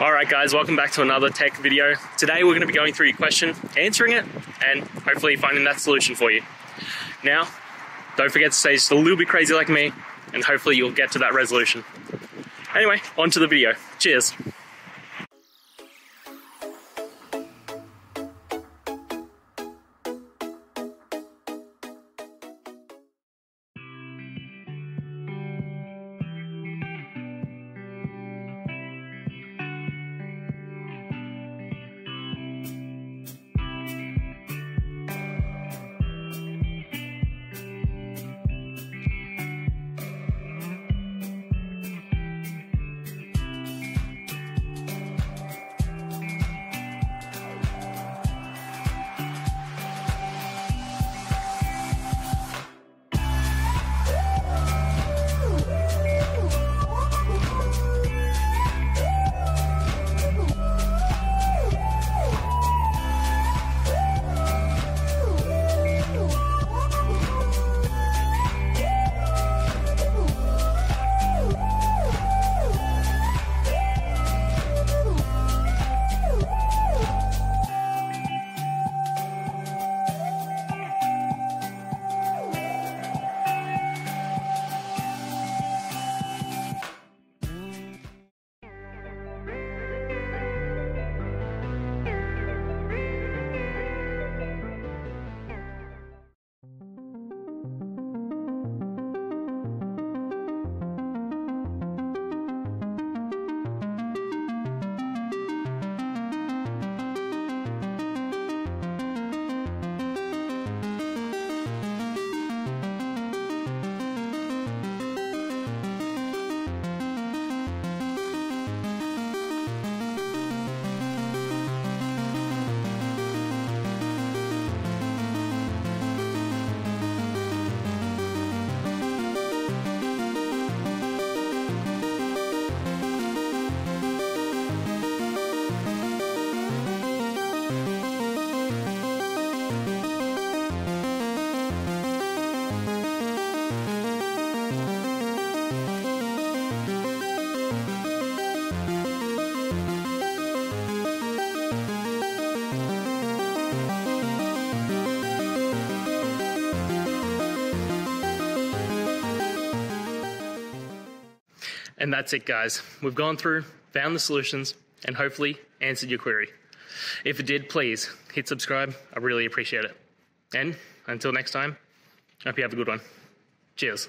Alright guys, welcome back to another tech video. Today we're going to be going through your question, answering it, and hopefully finding that solution for you. Now, don't forget to stay just a little bit crazy like me, and hopefully you'll get to that resolution. Anyway, on to the video. Cheers. And that's it, guys. We've gone through, found the solutions, and hopefully answered your query. If it did, please hit subscribe. I really appreciate it. And until next time, hope you have a good one. Cheers.